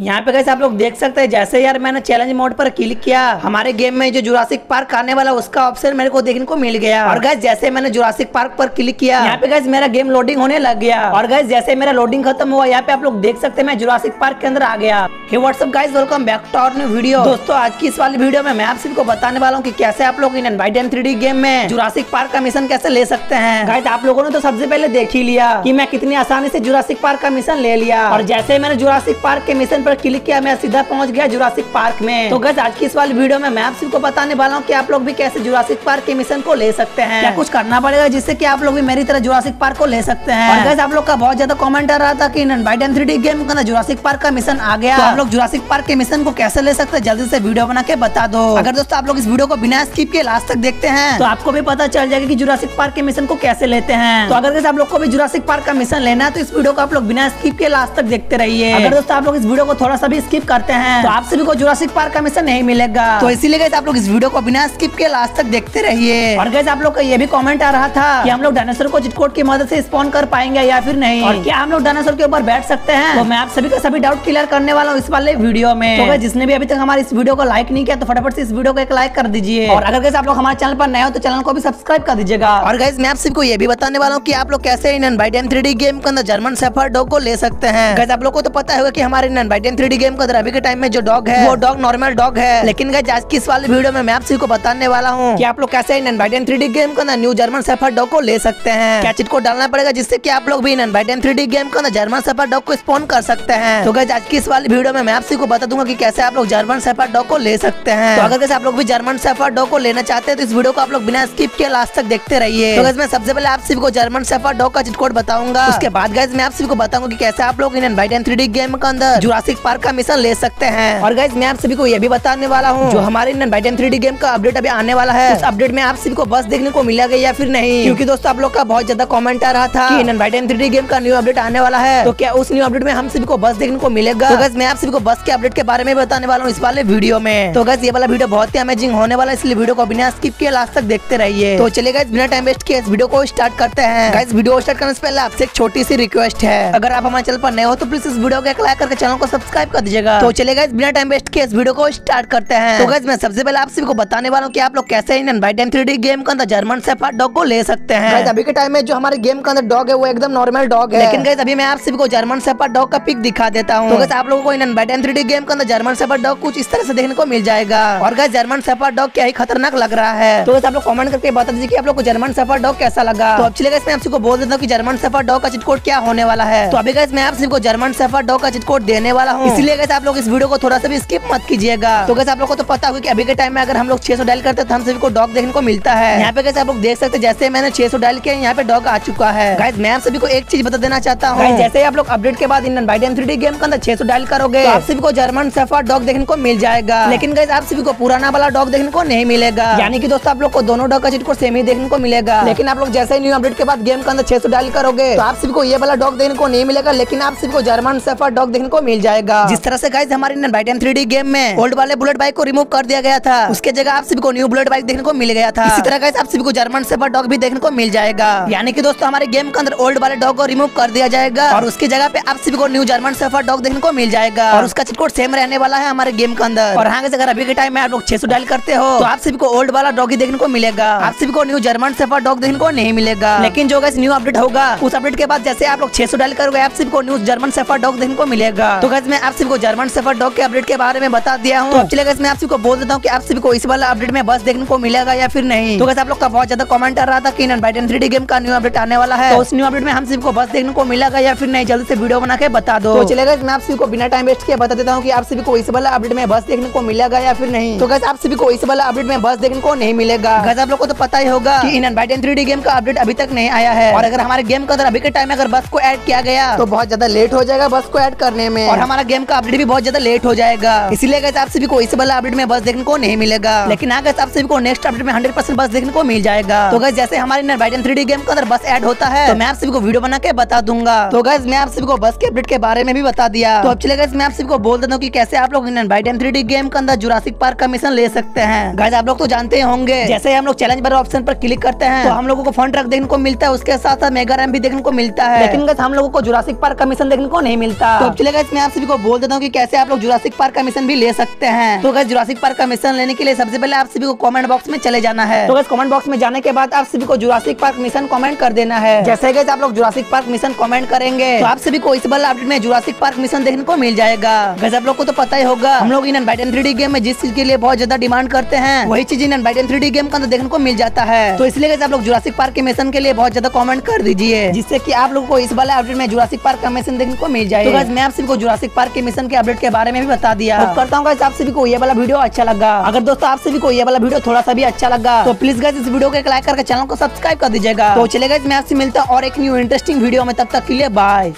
यहाँ पे कैसे आप लोग देख सकते हैं, जैसे यार मैंने चैलेंज मोड पर क्लिक किया, हमारे गेम में जो जुरासिक पार्क आने वाला, उसका ऑप्शन मेरे को देखने को मिल गया। और गैस जैसे मैंने जुरासिक पार्क पर क्लिक किया, यहाँ पे गैस मेरा गेम लोडिंग होने लग गया। और गैस जैसे मेरा लोडिंग खत्म हुआ, यहाँ पे आप लोग देख सकते हैं, मैं जुरासिक पार्क के अंदर आ गया। What's up guys welcome back to our new video दोस्तों, आज की इस वाली वीडियो में मैं आप सबको बताने वाला हूँ की कैसे आप लोग इन एनवाइट एम थ्री गेम में जुरासिक पार्क का मिशन कैसे ले सकते हैं। गाइस आप लोगों ने तो सबसे पहले देख ही लिया की मैं कितनी आसानी से जुरासिक पार्क का मिशन ले लिया। और जैसे मैंने जुरासिक पार्क के मिशन क्लिक किया मैं सीधा पहुँच गया जुरासिक पार्क में। तो गैस आज की इस वाली वीडियो में मैं आप सबको बताने वाला हूँ कि आप लोग भी कैसे जुरासिक पार्क के मिशन को ले सकते हैं। क्या कुछ करना पड़ेगा जिससे कि आप लोग भी मेरी तरह जुरासिक पार्क को ले सकते हैं? और गैस आप लोग का बहुत ज़्यादा कॉमेंट आ रहा था की बाइट एम थ्री गेम का जुरासिक पार्क का मिशन आ गया। आप लोग जुरासिक पार्क के मिशन को कैसे ले सकते हैं? जल्दी से वीडियो बना के बता दो। अगर दोस्तों आप लोग इस वीडियो को बिना स्किप के लास्ट तक देखते हैं तो आपको भी पता चल जाएगा की जुरासिक पार्क के मिशन को कैसे लेते हैं। तो अगर आप लोग को भी जुरासिक पार्क का मिशन लेना है तो इस वीडियो को आप लोग बिना स्किप के लास्ट तक देखते रहिए। अगर दोस्तों आप लोग इस वीडियो को थोड़ा सा भी स्किप करते हैं। तो आप सभी को जुरासिक पार्क का मिशन नहीं मिलेगा। तो इसीलिए आप लोग इस वीडियो को बिना स्किप के लास्ट तक देखते रहिए। और गैस आप लोग का ये भी कमेंट आ रहा था कि हम लोग डायनासोर को चिटकोट की मदद से स्पॉन कर पाएँगे या फिर नहीं। क्या हम लोग डायनासोर के ऊपर बैठ सकते हैं? तो मैं आप सभी का सभी डाउट क्लियर करने वाला हूँ इस वाले वीडियो में। तो जिसने भी अभी तक हमारे इस वीडियो को लाइक नहीं किया तो फटाफट से इस वीडियो को एक लाइक कर दीजिए। और अगर कैसे आप लोग हमारे चैनल पर नए हो तो चैनल को भी सब्सक्राइब कर दीजिएगा। और गैस मैं आप सबको ये भी बताने वाला हूँ की आप लोग कैसे इन बाइट थ्री गेम के अंदर जर्मन सेफर डॉग को ले सकते हैं। गैस आप लोग को तो पता होगा की हमारे इन बाइट थ्री गेम के अभी के टाइम में जो डॉग है, वो डॉग नॉर्मल डॉग है। लेकिन आज की इस वाले वीडियो में मैं आप सभी को बताने वाला हूँ की आप लोग कैसे इन बाइट थ्री गेम के न्यू जर्मन सेफर डॉग को ले सकते हैं। क्या चिट को डालना पड़ेगा जिससे की आप लोग भी इन बाइट थ्री गेम के जर्मन सेफर डॉग को स्पॉन कर सकते हैं? तो गैस आज की इस वाली वीडियो में मैं आप सभी को बता दूँगा की कैसे आप लोग जर्मन सेफर डॉग को ले सकते हैं। तो अगर कैसे आप लोग भी जर्मन सेफर डॉग को लेना चाहते हैं तो इस वीडियो को आप लोग बिना स्किप के लास्ट तक देखते रहिए। तो मैं सबसे पहले आप सभी को जर्मन सेफर डॉग का चिटकोड बताऊँगा। उसके बाद गैस मैं आप सभी को बताऊँगा की कैसे आप लोग इन बाइट थ्री गेम के अंदर जुरासिक पार्क का मिशन ले सकते हैं। और गैस मैं आप सभी को ये भी बताने वाला हूँ, जो हमारे इन बाइट थ्री गेम का अपडेट अभी आने वाला है, उस अपडेट में आप सभी को बस देखने को मिला गया या फिर नहीं? क्योंकि दोस्तों, आप लोग का बहुत ज़्यादा कॉमेंट आ रहा था इन बाइट थ्री गेम का न्यू अपडेट आने वाला है। तो क्या उस न्यू अपडेट में हम सभी को बस देखने को मिलेगा? तो गैस मैं आप सभी को बस के अपडेट के बारे में बताने वाला हूँ इस वाले वीडियो में। तो गैस ये वाला वीडियो बहुत ही अमेजिंग होने वाला है, इसलिए वीडियो को बिना स्किप किए लास्ट तक देखते रहिए। तो चलेगा बिना टाइम वेस्ट किए इस वीडियो को स्टार्ट करते हैं। गाइस वीडियो स्टार्ट करने से पहले आपसे एक छोटी सी रिक्वेस्ट है। अगर आप हमारे चैनल पर नए हो तो प्लीज़ इस वीडियो को एक लाइक करके चैनल को सब्सक्राइब कर दीजिएगा। तो चलेगा बिना टाइम वेस्ट किए इस वीडियो को स्टार्ट करते हैं। तो मैं सबसे पहले आप सभी को बताने वाला हूँ की आप लोग कैसे इन बाई टेन थ्री गेम के अंदर जर्मन से डॉग को ले सकते हैं। अभी के टाइम में जो हमारे गेम के अंदर डॉग है वो एकदम नॉर्मल डॉग है। लेकिन अभी मैं आप सभी को जर्मन से डॉग का पिक दिखा देता हूँ। तो आप लोगों को इन बाई टेन थ्री गेम के अंदर जर्मन से डॉग कुछ इस तरह से देखने को मिल जाएगा। और गाइस जर्मन सेफर डॉग क्या ही खतरनाक लग रहा है। तो आप लोग कमेंट करके बता दीजिए कि आप लोग को जर्मन सफ़र डॉग कैसा लगा। तो अब चलेगा इसमें आप सबको बोल देता हूँ कि जर्मन सफ़र डॉग का चिटकोट क्या होने वाला है। तो अभी मैं आप सबको जर्मन सफ़र डॉग का चिटकोट देने वाला इसलिए कैसे आप लोग इस वीडियो को थोड़ा सा भी स्किप मत कीजिएगा। तो कैसे आप लोग को तो पता होगा कि अभी के टाइम में अगर हम लोग छह सौ डायल करते हैं तो हम सभी को डॉग देखने को मिलता है। यहाँ पे कैसे आप लोग देख सकते हैं जैसे मैंने छह सौ डायल किया यहाँ पे डॉग आ चुका है। गाइस मैं आप सभी को एक चीज़ बता देना चाहता हूँ। जैसे आप लोग अपडेट के बाद इन बाइट थ्री गेम के अंदर छह सौ डायल करोगे तो आप सभी को जर्मन सफ़र डॉग देखने को मिल जाएगा। लेकिन गाइस आप सभी को पुराना वाला डॉग देखने को नहीं मिलेगा। यानी कि दोस्तों आप लोग को दोनों डॉग का चिटकोड सेम ही देखने को मिलेगा। लेकिन आप लोग जैसे ही न्यू अपडेट के बाद गेम के अंदर छह सौ डायल करोगे तो आप सभी को ये वाला डॉग देखने को नहीं मिलेगा। लेकिन आप सभी को जर्मन सफ़र डॉग देखने को मिल जाएगा। जिस तरह से गाइस हमारे बाइट थ्री गेम में ओल्ड वाले बुलेट बाइक को रिमूव कर दिया गया था, उसके जगह आप सभी को न्यू बुलेट बाइक देखने को मिल गया था। इसी तरह गाइस आप सभी को जर्मन सफ़र डॉग भी देखने को मिल जाएगा। यानी कि दोस्तों हमारे गेम के अंदर ओल्ड वाले डॉग को रिमूव कर दिया जाएगा और उसकी जगह पे आप सभी को न्यू जर्मन सफ़र डॉग देखने को मिल जाएगा। और उसका चिटकोड सेम रहने वाला है हमारे गेम के अंदर। और हाँ अगर अभी के टाइम में आप लोग छह सौ डायल करते हो तो आप सभी को ओल्ड वाला डॉग ही देखने को मिलेगा। आप सभी को न्यू जर्मन सफ़र डॉग देखने को नहीं मिलेगा। लेकिन जो गैस न्यू अपडेट होगा, उस अपडेट के बाद जैसे आप लोग छह सौ डायल करोगे, आप सभी को न्यू जर्मन सफ़र डॉग देखने को मिलेगा। तो गैस मैं आप सभी को जर्मन सफ़र डॉग के अपडेट के बारे में बता दिया हूँ। तो चले गैस मैं आप सभी को बोल देता हूँ की आप सभी को इस वाला अपडेट में बस देखने को मिलेगा या फिर नहीं। तो गैस आप लोग का बहुत ज़्यादा कमेंट आ रहा था की बाइटन थ्री गेम का न्यू अपडेट आने वाला है। तो उस न्यू अपडेट में हम सभी को बस देखने को मिलेगा या फिर नहीं जल्दी से वीडियो बना के बता दो। तो चलेगा मैं आप सभी को बिना टाइम वेस्ट किया बता देता हूँ की आप सभी को इस वाला अपडेट में बस देखने को मिलेगा या फिर नहीं। तो गैस आप सभी को इस वाला अपडेट में बस देखने को नहीं मिलेगा। गैस आप लोग को तो पता ही होगा की इन बाइटन थ्री गेम का अपडेट अभी तक नहीं आया है। और अगर हमारे गेम के अंदर अभी के टाइम में अगर बस को एड किया गया तो बहुत ज़्यादा लेट हो जाएगा बस को एड करने में। और हमारा गेम का अपडेट भी बहुत ज़्यादा लेट हो जाएगा। इसीलिए आप सभी को इस वाला अपडेट में बस देखने को नहीं मिलेगा। लेकिन अगर आप सभी को नेक्स्ट अपडेट में हंड्रेड परसेंट बस देखने को मिल जाएगा। तो गैस जैसे हमारे बाइटन थ्री गेम के अंदर बस ऐड होता है तो मैं आप सभी को वीडियो बना के बता दूँगा। तो गैस मैं आप सभी को बस के अपडेट के बारे में भी बता दिया। तो अब चले गए मैं आप सभी को बोल देता हूँ की कैसे आप लोग बाइटन थ्री गेम के अंदर जुरासिक पार्क का मिशन ले सकते हैं। गैस आप लोग तो जानते होंगे। जैसे हम लोग चैलेंज बार ऑप्शन पर क्लिक करते हैं तो हम लोगों को फंड ट्रक देखने को मिलता है, उसके साथ साथ मेगा रैम भी देखने को मिलता है। लेकिन हम लोगों को जुरासिक पार्क का मिशन देखने को नहीं मिलता। तो अब चलेगा इसमें आप सभी को बोल देता हूँ कि कैसे आप लोग जुरासिक पार्क का मिशन भी ले सकते हैं। तो अगर जुरासिक पार्क का मिशन लेने के लिए सबसे पहले आप सभी को कमेंट बॉक्स में चले जाना है। तो कमेंट बॉक्स में जाने के बाद आप सभी को जुरासिक पार्क मिशन कॉमेंट कर देना है। जैसे गैस आप लोग जुरासिक पार्क मिशन कॉमेंट करेंगे तो आप सभी को इस बार अपडेट में जुरासिक पार्क मिशन देखने को मिल जाएगा। गैस आप लोग को तो पता ही होगा, हम लोग इन बाइटन थ्री गेम में जिस चीज़ के लिए बहुत ज़्यादा डिमांड करते हैं, वही चीज़ इन बाइटन थ्री गेम का देखने को मिल जाता है। तो इसलिए आप लोग जुरासिक पार्क के मिशन के लिए बहुत ज़्यादा कॉमेंट कर दीजिए, जिससे की आप लोगों को इस वाले अपडेट में जुरासिक पार्क का मिशन देखने को मिल जाए। तो मैं आप सभी को जुरासिक पार्क के मिशन के अपडेट के बारे में भी बता दिया। तो करता हूँ आप सभी को ये वाला वीडियो अच्छा लगा। अगर दोस्तों आप सभी को ये वाला वीडियो थोड़ा सा भी अच्छा लगा तो प्लीज़ गए इस वीडियो को लाइक करके चैनल को सब्सक्राइब कर दीजिएगा। तो चले गए मैं आपसे मिलता हूँ और एक न्यू इंटरेस्टिंग वीडियो में तब तक के लिए बाय